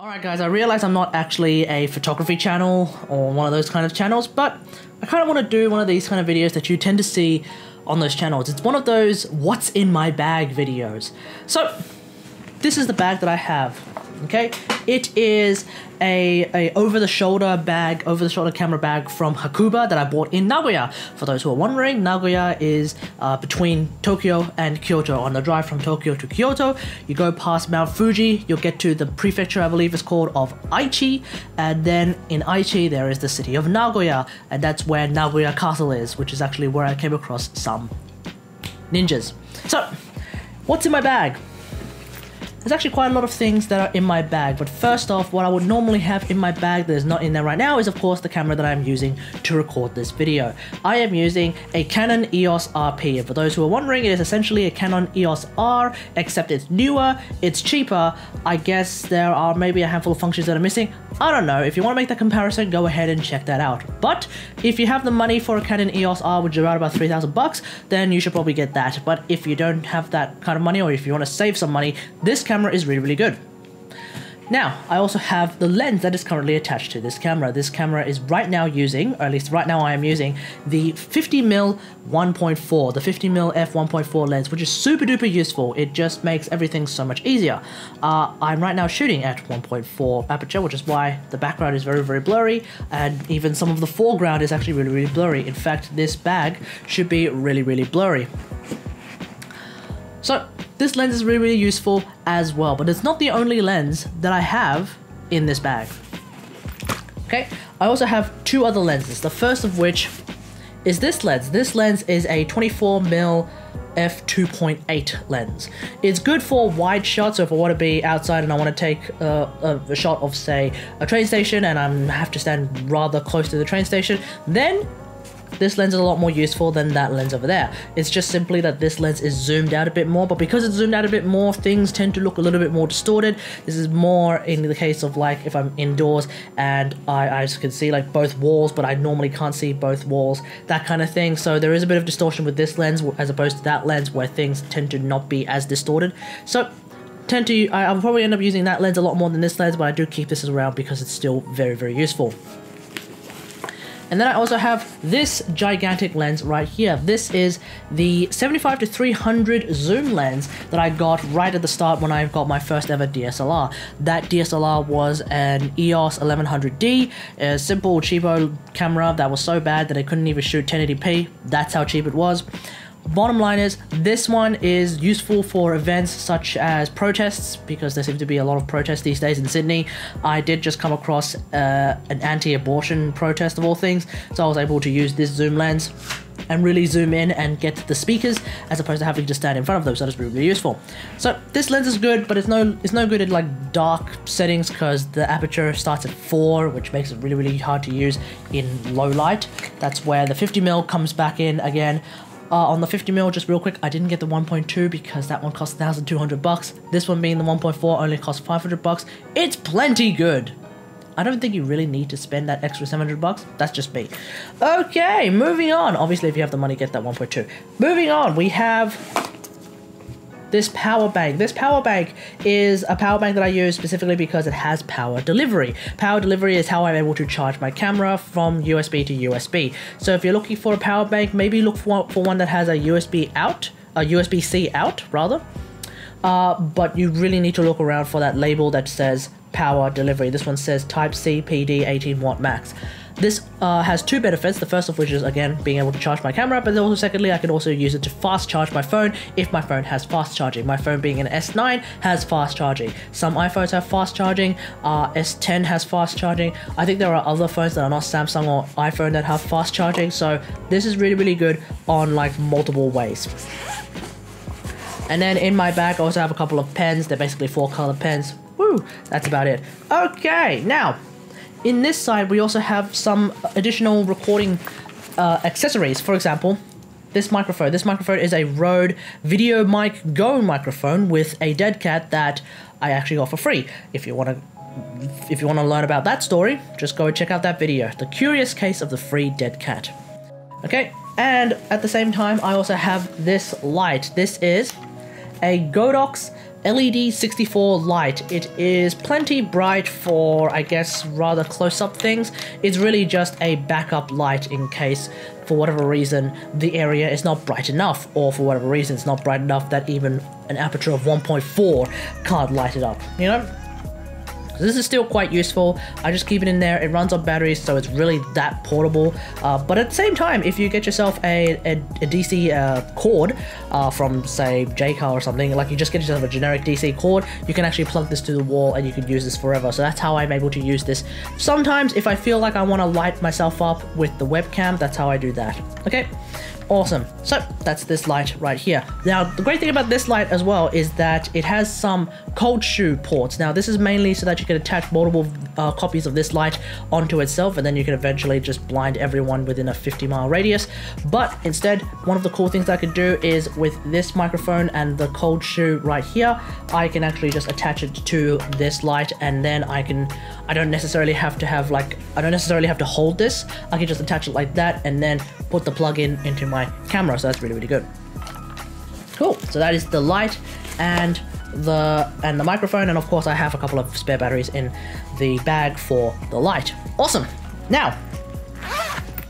Alright guys, I realize I'm not actually a photography channel or one of those kind of channels, but I kind of want to do one of these kind of videos that you tend to see on those channels. It's one of those what's in my bag videos. So, this is the bag that I have, okay? It is a, a over-the-shoulder bag, over-the-shoulder camera bag from Hakuba that I bought in Nagoya. For those who are wondering, Nagoya is uh, between Tokyo and Kyoto. On the drive from Tokyo to Kyoto, you go past Mount Fuji, you'll get to the prefecture, I believe it's called, of Aichi, and then in Aichi there is the city of Nagoya, and that's where Nagoya Castle is, which is actually where I came across some ninjas. So, what's in my bag? There's actually quite a lot of things that are in my bag, but first off, what I would normally have in my bag that is not in there right now is of course the camera that I'm using to record this video. I am using a Canon EOS RP, and for those who are wondering, it is essentially a Canon EOS R, except it's newer, it's cheaper, I guess there are maybe a handful of functions that are missing, I don't know, if you want to make that comparison, go ahead and check that out. But, if you have the money for a Canon EOS R, which is around about 3000 bucks, then you should probably get that, but if you don't have that kind of money, or if you want to save some money, this camera is really, really good. Now, I also have the lens that is currently attached to this camera. This camera is right now using, or at least right now I am using, the 50mm 1.4, the 50mm f1.4 lens, which is super duper useful. It just makes everything so much easier. Uh, I'm right now shooting at 1.4 aperture, which is why the background is very, very blurry, and even some of the foreground is actually really, really blurry. In fact, this bag should be really, really blurry. So, this lens is really, really useful as well, but it's not the only lens that I have in this bag. Okay, I also have two other lenses, the first of which is this lens. This lens is a 24mm f2.8 lens. It's good for wide shots, so if I want to be outside and I want to take a, a, shot of, say, a train station and I have to stand rather close to the train station, then this lens is a lot more useful than that lens over there. It's just simply that this lens is zoomed out a bit more, but because it's zoomed out a bit more, things tend to look a little bit more distorted. This is more in the case of like if I'm indoors and I, I can see like both walls, but I normally can't see both walls, that kind of thing. So there is a bit of distortion with this lens as opposed to that lens where things tend to not be as distorted. So tend to, I, I'll probably end up using that lens a lot more than this lens, but I do keep this around because it's still very, very useful. And then I also have this gigantic lens right here. This is the 75 to 300 zoom lens that I got right at the start when I got my first ever DSLR. That DSLR was an EOS 1100D, a simple cheapo camera that was so bad that I couldn't even shoot 1080p. That's how cheap it was. Bottom line is, this one is useful for events such as protests, because there seem to be a lot of protests these days in Sydney. I did just come across uh, an anti-abortion protest of all things, so I was able to use this zoom lens and really zoom in and get the speakers as opposed to having to stand in front of them so that's really, useful. So this lens is good but it's no it's no good in like dark settings because the aperture starts at 4 which makes it really really hard to use in low light. That's where the 50mm comes back in again uh, on the 50 mil, just real quick, I didn't get the 1.2 because that one cost 1,200 bucks. This one being the 1.4 only cost 500 bucks. It's plenty good. I don't think you really need to spend that extra 700 bucks. That's just me. Okay, moving on. Obviously, if you have the money, get that 1.2. Moving on, we have this power bank. This power bank is a power bank that I use specifically because it has power delivery. Power delivery is how I'm able to charge my camera from USB to USB. So if you're looking for a power bank, maybe look for, for one that has a USB out, a USB-C out rather. Uh, but you really need to look around for that label that says power delivery. This one says Type C PD 18 watt max. This uh, has two benefits, the first of which is again being able to charge my camera, but also secondly I can also use it to fast charge my phone if my phone has fast charging. My phone being an S9 has fast charging. Some iPhones have fast charging, uh, S10 has fast charging. I think there are other phones that are not Samsung or iPhone that have fast charging, so this is really really good on like multiple ways. And then in my bag I also have a couple of pens, they're basically four color pens. Woo, that's about it. Okay, now in this side, we also have some additional recording uh, accessories. For example, this microphone. This microphone is a Rode VideoMic Go microphone with a dead cat that I actually got for free. If you want to if you want to learn about that story, just go check out that video. The Curious Case of the Free Dead Cat. Okay, and at the same time, I also have this light. This is a Godox LED 64 light. It is plenty bright for, I guess, rather close-up things. It's really just a backup light in case, for whatever reason, the area is not bright enough, or for whatever reason, it's not bright enough that even an aperture of 1.4 can't light it up, you know? This is still quite useful. I just keep it in there. It runs on batteries, so it's really that portable. Uh, but at the same time, if you get yourself a, a, a DC uh, cord uh, from, say, Jaycar or something, like you just get yourself a generic DC cord, you can actually plug this to the wall and you can use this forever. So that's how I'm able to use this. Sometimes, if I feel like I want to light myself up with the webcam, that's how I do that. Okay? Awesome. So that's this light right here. Now, the great thing about this light as well is that it has some cold shoe ports. Now, this is mainly so that you can attach multiple uh, copies of this light onto itself, and then you can eventually just blind everyone within a 50 mile radius. But instead, one of the cool things I could do is with this microphone and the cold shoe right here, I can actually just attach it to this light, and then I can, I don't necessarily have to have like, I don't necessarily have to hold this. I can just attach it like that, and then put the plug in into my camera. So that's really, really good. Cool. So that is the light and the and the microphone and of course I have a couple of spare batteries in the bag for the light. Awesome. Now,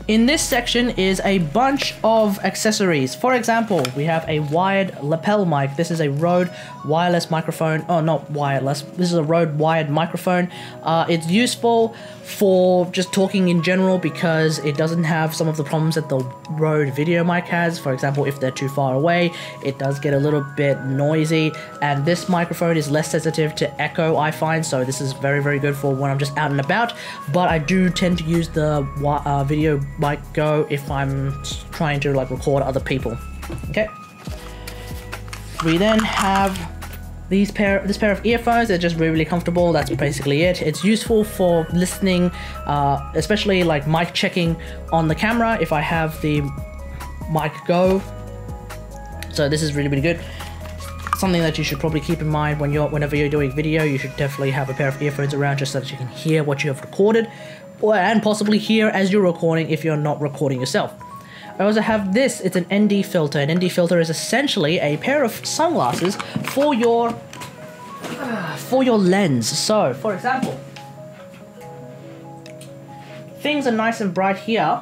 in this section is a bunch of accessories. For example, we have a wired lapel mic. This is a Rode wireless microphone. Oh, not wireless. This is a Rode wired microphone. Uh, it's useful for just talking in general because it doesn't have some of the problems that the Rode video mic has. For example, if they're too far away, it does get a little bit noisy. And this microphone is less sensitive to echo, I find. So this is very, very good for when I'm just out and about. But I do tend to use the uh, video mic go if I'm trying to like record other people. Okay. We then have these pair, this pair of earphones are just really, really comfortable. That's basically it. It's useful for listening, uh, especially like mic checking on the camera if I have the mic go. So this is really, really good. Something that you should probably keep in mind when you're, whenever you're doing video, you should definitely have a pair of earphones around just so that you can hear what you have recorded, or, and possibly hear as you're recording if you're not recording yourself. I also have this, it's an ND filter. An ND filter is essentially a pair of sunglasses for your for your lens. So, for example, things are nice and bright here,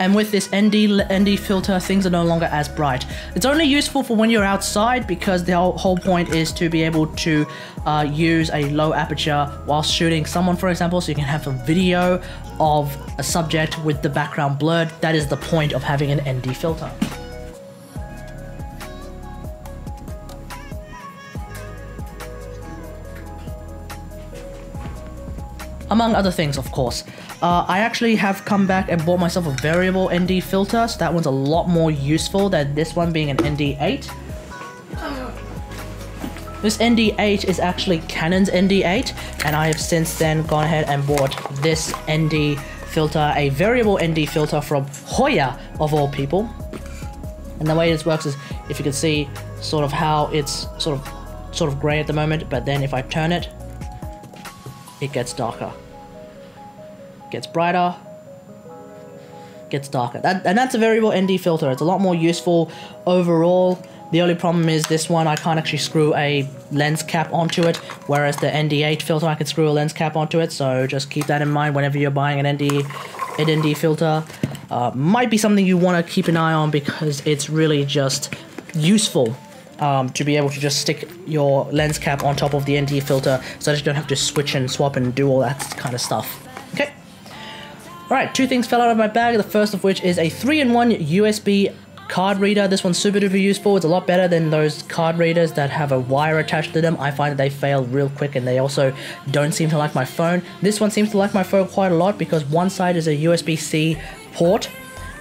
and with this ND, ND filter, things are no longer as bright. It's only useful for when you're outside because the whole, whole point is to be able to uh, use a low aperture while shooting someone, for example, so you can have a video of a subject with the background blurred. That is the point of having an ND filter. Among other things, of course. Uh, I actually have come back and bought myself a variable ND filter, so that one's a lot more useful than this one being an ND8. This ND8 is actually Canon's ND8, and I have since then gone ahead and bought this ND filter, a variable ND filter from Hoya, of all people. And the way this works is, if you can see sort of how it's sort of sort of gray at the moment, but then if I turn it, it gets darker. Gets brighter, gets darker. That, and that's a variable ND filter. It's a lot more useful overall. The only problem is this one, I can't actually screw a lens cap onto it, whereas the ND8 filter, I can screw a lens cap onto it, so just keep that in mind whenever you're buying an ND, an ND filter. Uh, might be something you want to keep an eye on because it's really just useful um, to be able to just stick your lens cap on top of the ND filter so that you don't have to switch and swap and do all that kind of stuff. Alright, two things fell out of my bag. The first of which is a 3-in-1 USB card reader. This one's super duper useful. It's a lot better than those card readers that have a wire attached to them. I find that they fail real quick and they also don't seem to like my phone. This one seems to like my phone quite a lot because one side is a USB-C port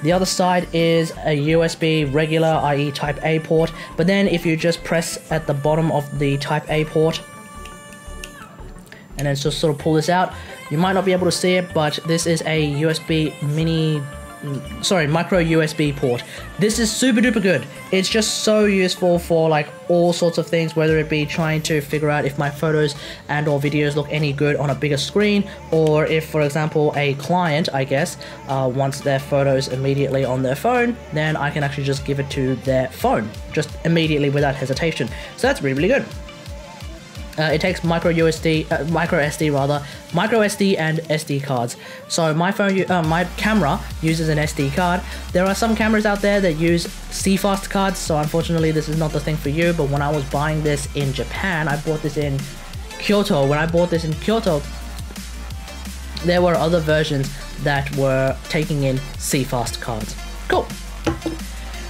the other side is a USB regular, i.e. Type A port, but then if you just press at the bottom of the Type A port, and then just sort of pull this out, you might not be able to see it, but this is a USB mini sorry, micro USB port. This is super duper good. It's just so useful for like all sorts of things, whether it be trying to figure out if my photos and or videos look any good on a bigger screen, or if, for example, a client, I guess, uh, wants their photos immediately on their phone, then I can actually just give it to their phone, just immediately without hesitation. So that's really, really good. Uh, it takes micro USD, uh, micro SD rather, micro SD and SD cards. So my phone, uh, my camera uses an SD card. There are some cameras out there that use CFast cards. So unfortunately, this is not the thing for you. But when I was buying this in Japan, I bought this in Kyoto. When I bought this in Kyoto, there were other versions that were taking in CFast cards. Cool.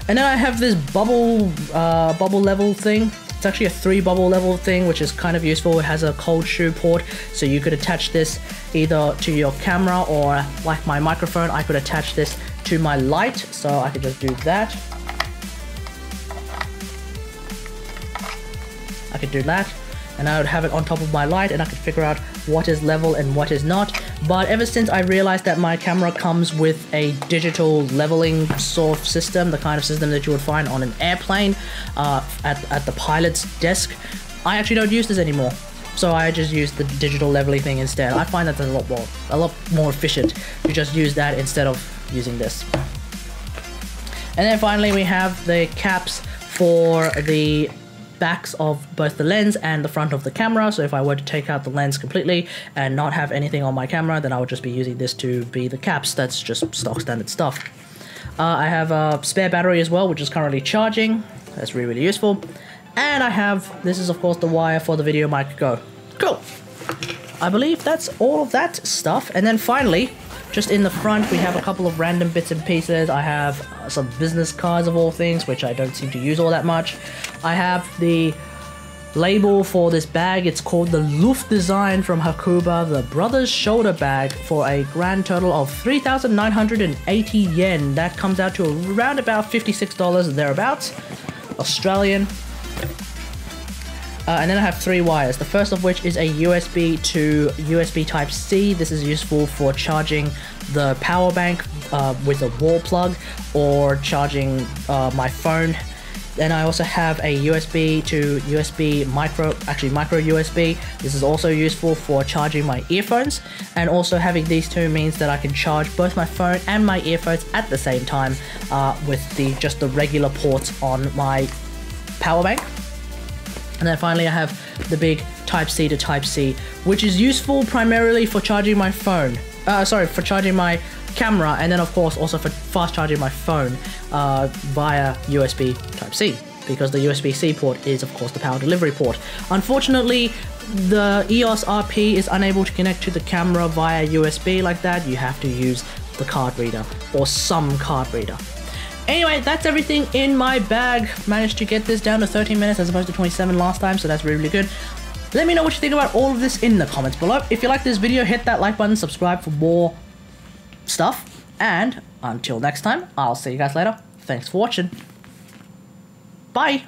And then I have this bubble, uh, bubble level thing. It's actually a three bubble level thing, which is kind of useful. It has a cold shoe port, so you could attach this either to your camera or like my microphone, I could attach this to my light. So I could just do that. I could do that and I would have it on top of my light and I could figure out what is level and what is not. But ever since I realized that my camera comes with a digital leveling sort system, the kind of system that you would find on an airplane uh, at, at the pilot's desk, I actually don't use this anymore. So I just use the digital leveling thing instead. I find that a lot more, a lot more efficient to just use that instead of using this. And then finally we have the caps for the backs of both the lens and the front of the camera. So if I were to take out the lens completely and not have anything on my camera, then I would just be using this to be the caps. That's just stock standard stuff. Uh, I have a spare battery as well, which is currently charging. That's really, really useful. And I have, this is of course the wire for the video mic go. Cool. I believe that's all of that stuff. And then finally, just in the front, we have a couple of random bits and pieces. I have uh, some business cards of all things, which I don't seem to use all that much. I have the label for this bag. It's called the Luft Design from Hakuba, the Brothers Shoulder Bag, for a grand total of 3,980 yen. That comes out to around about $56 thereabouts, Australian. Uh, and then I have three wires. The first of which is a USB to USB Type C. This is useful for charging the power bank uh, with a wall plug or charging uh, my phone. Then I also have a USB to USB micro, actually micro USB. This is also useful for charging my earphones. And also having these two means that I can charge both my phone and my earphones at the same time uh, with the just the regular ports on my power bank. And then finally I have the big Type-C to Type-C, which is useful primarily for charging my phone. Uh, sorry, for charging my camera, and then of course also for fast charging my phone uh, via USB Type-C, because the USB-C port is of course the power delivery port. Unfortunately, the EOS RP is unable to connect to the camera via USB like that. You have to use the card reader or some card reader. Anyway, that's everything in my bag. Managed to get this down to 13 minutes as opposed to 27 last time, so that's really, really good. Let me know what you think about all of this in the comments below. If you like this video, hit that like button, subscribe for more stuff. And until next time, I'll see you guys later. Thanks for watching. Bye.